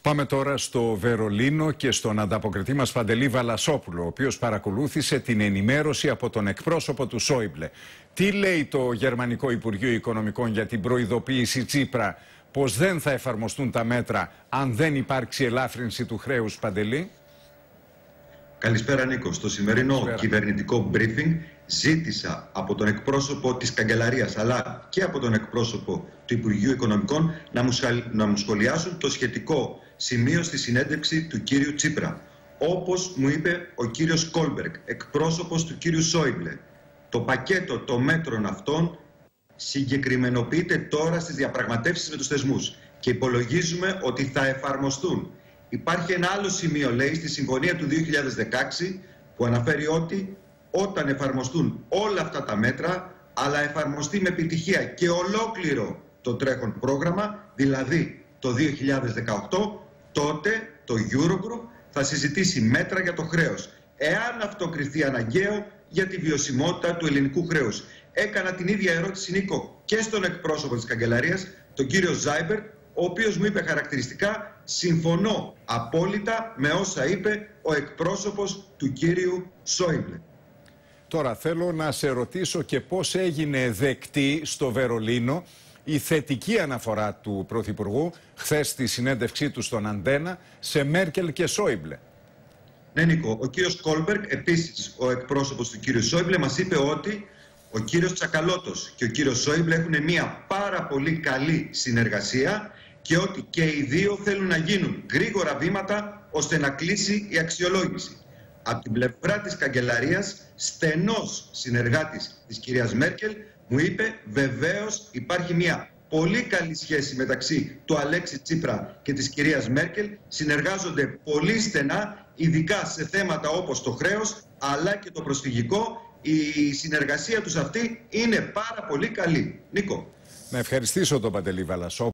Πάμε τώρα στο Βερολίνο και στον ανταποκριτή μας Παντελή Βαλασόπουλο, ο οποίος παρακολούθησε την ενημέρωση από τον εκπρόσωπο του Σόιμπλε. Τι λέει το Γερμανικό Υπουργείο Οικονομικών για την προειδοποίηση Τσίπρα; Πως δεν θα εφαρμοστούν τα μέτρα αν δεν υπάρξει ελάφρυνση του χρέους Παντελή. Καλησπέρα Νίκο. Στο σημερινό κυβερνητικό briefing ζήτησα από τον εκπρόσωπο της Καγκελαρίας αλλά και από τον εκπρόσωπο του Υπουργείου Οικονομικών να μου, να μου σχολιάσουν το σχετικό σημείο στη συνέντευξη του κύριου Τσίπρα. Όπως μου είπε ο κύριος Κόλμπεργκ, εκπρόσωπος του κύριου Σόιμπλε, το πακέτο των μέτρων αυτών συγκεκριμενοποιείται τώρα στις διαπραγματεύσεις με τους θεσμούς και υπολογίζουμε ότι θα εφαρμοστούν. Υπάρχει ένα άλλο σημείο, λέει, στη Συμφωνία του 2016 που αναφέρει ότι όταν εφαρμοστούν όλα αυτά τα μέτρα αλλά εφαρμοστεί με επιτυχία και ολόκληρο το τρέχον πρόγραμμα, δηλαδή το 2018, τότε το Eurogroup θα συζητήσει μέτρα για το χρέος. Εάν αυτό κριθεί αναγκαίο για τη βιωσιμότητα του ελληνικού χρέους. Έκανα την ίδια ερώτηση, Νίκο, και στον εκπρόσωπο της Καγκελαρίας, τον κύριο Ζάιμπερ, ο οποίος μου είπε χαρακτηριστικά συμφωνώ απόλυτα με όσα είπε ο εκπρόσωπος του κύριου Σόιμπλε. Τώρα θέλω να σε ρωτήσω και πώς έγινε δεκτή στο Βερολίνο η θετική αναφορά του Πρωθυπουργού χθες στη συνέντευξή του στον Αντένα σε Μέρκελ και Σόιμπλε. Ναι, Νίκο. Ο κύριος Κόλμπεργκ, επίσης ο εκπρόσωπος του κύριου Σόιμπλε, μας είπε ότι ο κύριος Τσακαλώτος και ο κύριος Σόιμπλε έχουν μια πάρα πολύ καλή συνεργασία και ότι και οι δύο θέλουν να γίνουν γρήγορα βήματα ώστε να κλείσει η αξιολόγηση. Από την πλευρά της καγκελαρίας, στενός συνεργάτης της κυρίας Μέρκελ, μου είπε βεβαίως υπάρχει μια πολύ καλή σχέση μεταξύ του Αλέξη Τσίπρα και της κυρίας Μέρκελ. Συνεργάζονται πολύ στενά, ειδικά σε θέματα όπως το χρέος, αλλά και το προσφυγικό. Η συνεργασία τους αυτή είναι πάρα πολύ καλή. Νίκο. Να ευχαριστήσω τον Παντελή Βαλασό.